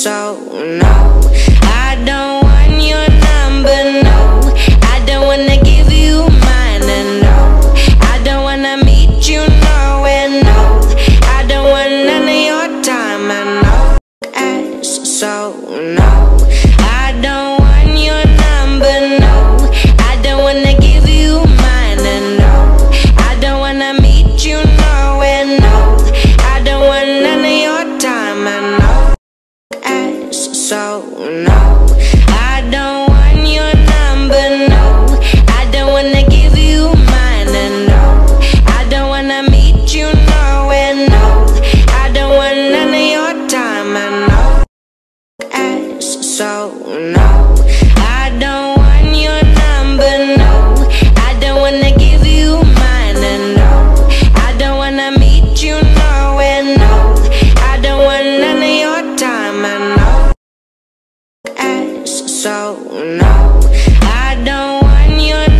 So no, I don't want your number. No, I don't wanna give you mine. And no, I don't wanna meet you nowhere. No, I don't want none of your time. I know. As so no, so no, I don't want your number. No, I don't wanna give you mine. And no, I don't wanna meet you nowhere. No, I don't want none of your time. I know. As so no, so no, I don't want your